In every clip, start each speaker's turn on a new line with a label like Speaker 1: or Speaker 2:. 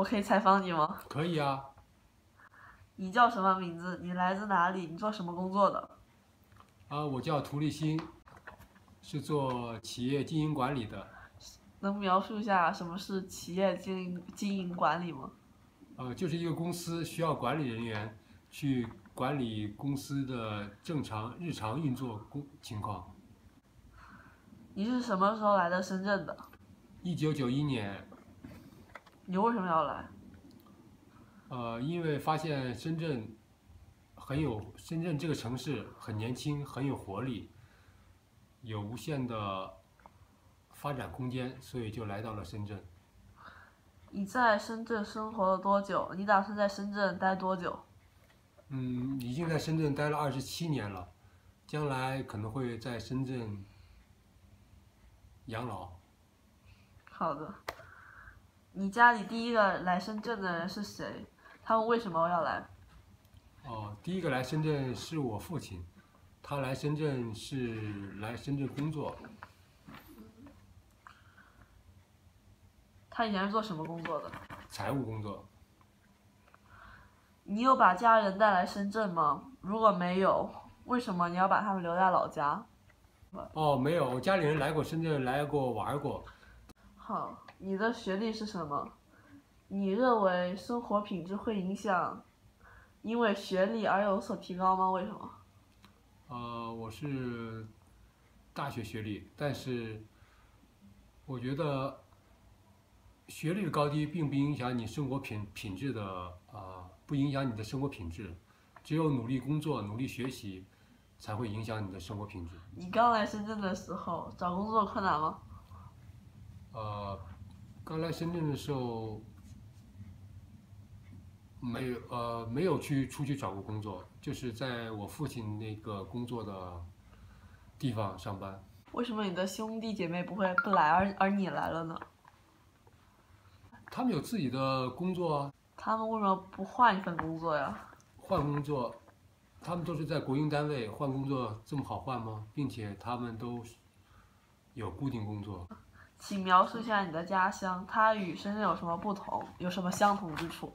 Speaker 1: 我可以采访你吗？
Speaker 2: 可以啊。
Speaker 1: 你叫什么名字？你来自哪里？你做什么工作的？
Speaker 2: 啊，我叫涂立新，是做企业经营管理的。
Speaker 1: 能描述一下什么是企业经营经营管理吗？
Speaker 2: 呃，就是一个公司需要管理人员去管理公司的正常日常运作工情况。
Speaker 1: 你是什么时候来的深圳的？
Speaker 2: 一九九一年。
Speaker 1: 你为什么要来？
Speaker 2: 呃，因为发现深圳很有深圳这个城市很年轻，很有活力，有无限的发展空间，所以就来到了深圳。
Speaker 1: 你在深圳生活了多久？你打算在深圳待多久？
Speaker 2: 嗯，已经在深圳待了二十七年了，将来可能会在深圳养老。
Speaker 1: 好的。你家里第一个来深圳的人是谁？他们为什么要来？
Speaker 2: 哦，第一个来深圳是我父亲，他来深圳是来深圳工作。
Speaker 1: 他以前是做什么工作的？
Speaker 2: 财务工作。
Speaker 1: 你有把家人带来深圳吗？如果没有，为什么你要把他们留在老家？
Speaker 2: 哦，没有，我家里人来过深圳，来过玩过。
Speaker 1: 好，你的学历是什么？你认为生活品质会影响因为学历而有所提高吗？为什么？
Speaker 2: 呃，我是大学学历，但是我觉得学历的高低并不影响你生活品品质的啊，不影响你的生活品质。只有努力工作、努力学习，才会影响你的生活品质。
Speaker 1: 你刚来深圳的时候找工作困难吗？
Speaker 2: 呃，刚来深圳的时候。没有，呃，没有去出去找过工作，就是在我父亲那个工作的地方上班。
Speaker 1: 为什么你的兄弟姐妹不会不来，而而你来了呢？
Speaker 2: 他们有自己的工作啊。
Speaker 1: 他们为什么不换一份工作呀？
Speaker 2: 换工作，他们都是在国营单位，换工作这么好换吗？并且他们都有固定工作。
Speaker 1: 请描述一下你的家乡，它与深圳有什么不同，有什么相同之处？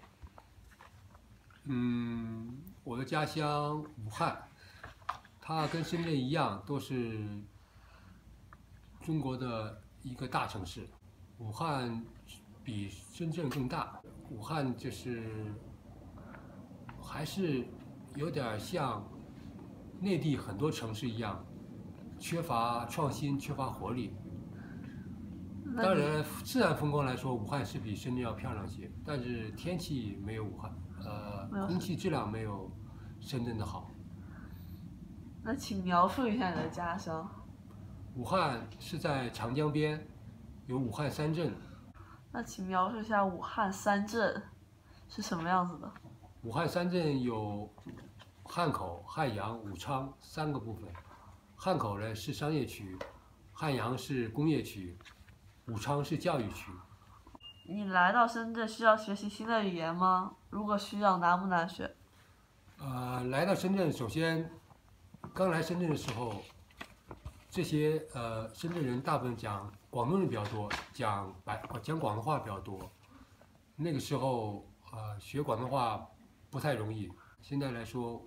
Speaker 2: 嗯，我的家乡武汉，它跟深圳一样，都是中国的一个大城市。武汉比深圳更大，武汉就是还是有点像内地很多城市一样，缺乏创新，缺乏活力。当然，自然风光来说，武汉是比深圳要漂亮些，但是天气没有武汉。呃，空气质量没有深圳的好。
Speaker 1: 那请描述一下你的家乡。
Speaker 2: 武汉是在长江边，有武汉三镇。
Speaker 1: 那请描述一下武汉三镇是什么样子的？
Speaker 2: 武汉三镇有汉口、汉阳、武昌三个部分。汉口呢是商业区，汉阳是工业区，武昌市教育区。
Speaker 1: 你来到深圳需要学习新的语言吗？如果需要，难不难学？
Speaker 2: 呃，来到深圳，首先，刚来深圳的时候，这些呃深圳人大部分讲广东人比较多，讲白讲广东话比较多。那个时候呃学广东话不太容易。现在来说，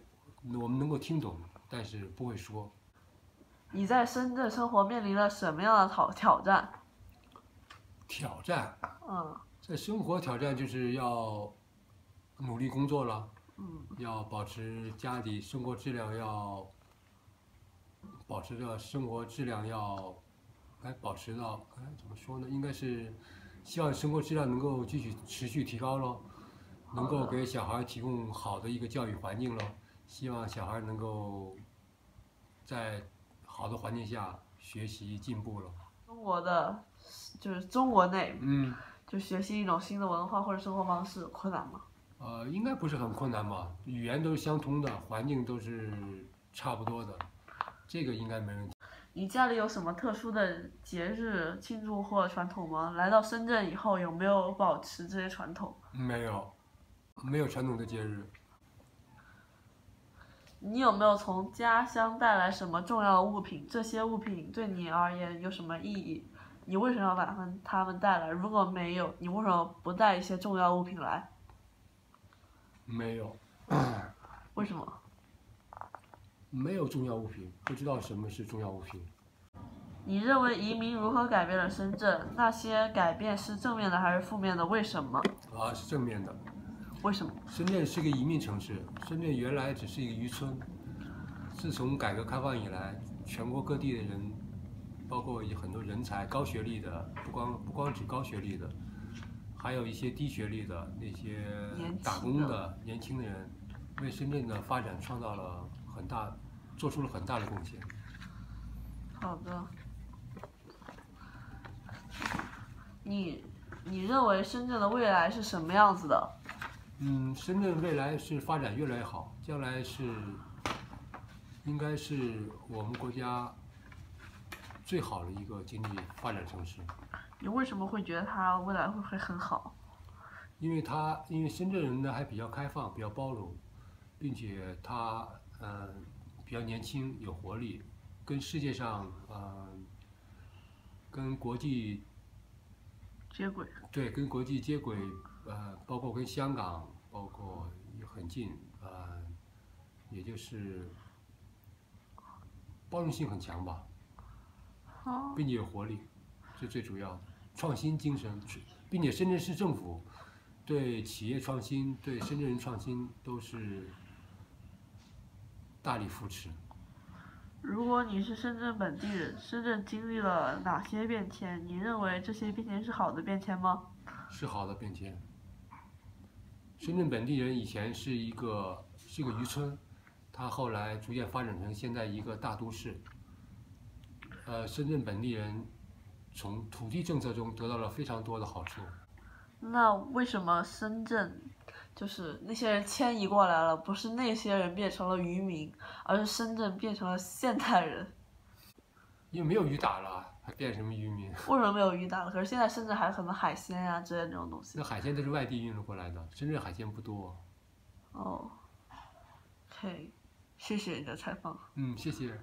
Speaker 2: 我们能够听懂，但是不会说。
Speaker 1: 你在深圳生活面临了什么样的挑挑战？
Speaker 2: 挑战，
Speaker 1: 嗯，
Speaker 2: 在生活挑战就是要努力工作了，
Speaker 1: 嗯，
Speaker 2: 要保持家里生活质量要保持着生活质量要，哎，保持到哎怎么说呢？应该是希望生活质量能够继续持续提高喽，能够给小孩提供好的一个教育环境喽，希望小孩能够在好的环境下学习进步了。
Speaker 1: 中国的。就是中国内，
Speaker 2: 嗯，
Speaker 1: 就学习一种新的文化或者生活方式困难吗？
Speaker 2: 呃，应该不是很困难吧，语言都是相通的，环境都是差不多的，这个应该没问题。
Speaker 1: 你家里有什么特殊的节日庆祝或传统吗？来到深圳以后有没有保持这些传统？
Speaker 2: 没有，没有传统的节日。
Speaker 1: 你有没有从家乡带来什么重要的物品？这些物品对你而言有什么意义？你为什么要把他们他们带来？如果没有，你为什么不带一些重要物品来？
Speaker 2: 没有，
Speaker 1: 为什么？
Speaker 2: 没有重要物品，不知道什么是重要物品。
Speaker 1: 你认为移民如何改变了深圳？那些改变是正面的还是负面的？为什么？
Speaker 2: 啊，是正面的。
Speaker 1: 为什么？
Speaker 2: 深圳是一个移民城市，深圳原来只是一个渔村。自从改革开放以来，全国各地的人，包括有很多人才、高学历的，不光不光指高学历的，还有一些低学历的那些打工的年轻的人，为深圳的发展创造了很大，做出了很大的贡献。
Speaker 1: 好的。你你认为深圳的未来是什么样子的？
Speaker 2: 嗯，深圳未来是发展越来越好，将来是应该是我们国家最好的一个经济发展城市。
Speaker 1: 你为什么会觉得它未来会会很好？
Speaker 2: 因为它因为深圳人呢还比较开放，比较包容，并且它嗯比较年轻有活力，跟世界上嗯跟国际。
Speaker 1: 接轨
Speaker 2: 对，跟国际接轨，呃，包括跟香港，包括也很近，呃，也就是包容性很强吧，并且有活力，是最主要的创新精神，并且深圳市政府对企业创新、对深圳人创新都是大力扶持。
Speaker 1: 如果你是深圳本地人，深圳经历了哪些变迁？你认为这些变迁是好的变迁吗？
Speaker 2: 是好的变迁。深圳本地人以前是一个是一个渔村，它后来逐渐发展成现在一个大都市。呃，深圳本地人从土地政策中得到了非常多的好处。
Speaker 1: 那为什么深圳？就是那些人迁移过来了，不是那些人变成了渔民，而是深圳变成了现代人。
Speaker 2: 因为没有鱼打了，还变什么渔民？
Speaker 1: 为什么没有鱼打了？可是现在深圳还有很多海鲜呀之类的那种东西。
Speaker 2: 那海鲜都是外地运了过来的，深圳海鲜不多。
Speaker 1: 哦。OK，谢谢你的采访。
Speaker 2: 嗯，谢谢。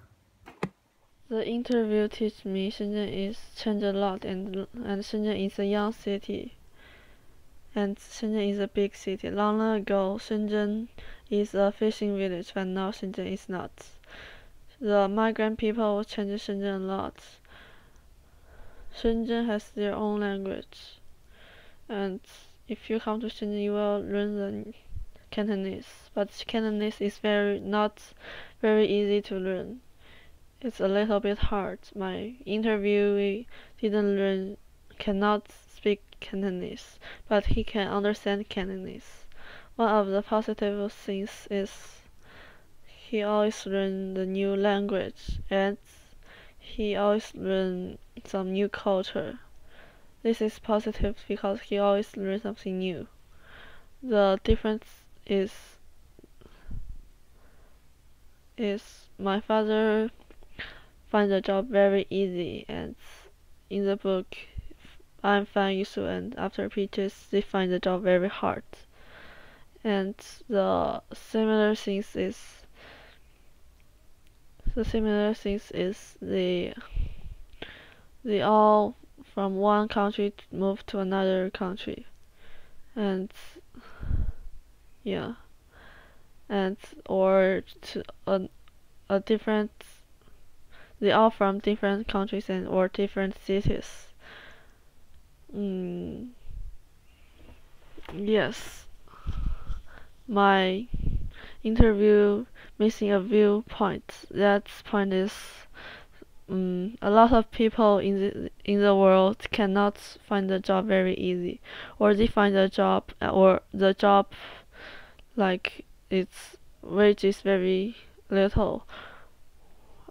Speaker 1: The interview teach me Shenzhen is changed a lot and and Shenzhen is a young city. and Shenzhen is a big city. Long, long ago, Shenzhen is a fishing village, but now Shenzhen is not. The migrant people changed Shenzhen a lot. Shenzhen has their own language, and if you come to Shenzhen, you will learn the Cantonese. But Cantonese is very not very easy to learn. It's a little bit hard. My interviewee didn't learn, cannot speak Cantonese, but he can understand Cantonese. One of the positive things is he always learn the new language and he always learn some new culture. This is positive because he always learn something new. The difference is is my father find the job very easy and in the book I'm fine to and after PTs they find the job very hard. And the similar things is the similar things is they they all from one country move to another country and yeah and or to a, a different they are from different countries and or different cities Mm, yes. My interview missing a viewpoint. That point is um, a lot of people in the in the world cannot find a job very easy, or they find a job or the job like its wage is very little,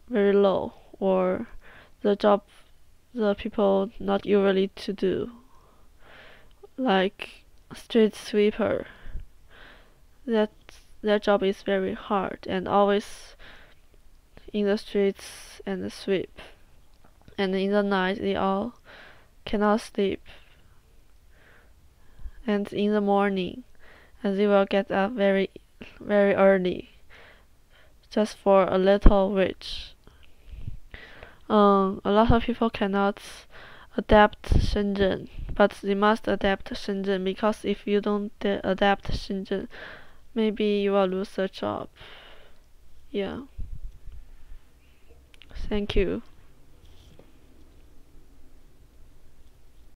Speaker 1: very low, or the job the people not usually to do, like street sweeper. That their job is very hard and always in the streets and the sweep. And in the night they all cannot sleep. And in the morning, and they will get up very, very early, just for a little wage um, a lot of people cannot adapt Shenzhen, but they must adapt Shenzhen because if you don't adapt Shenzhen, maybe you will lose a job. Yeah. Thank you.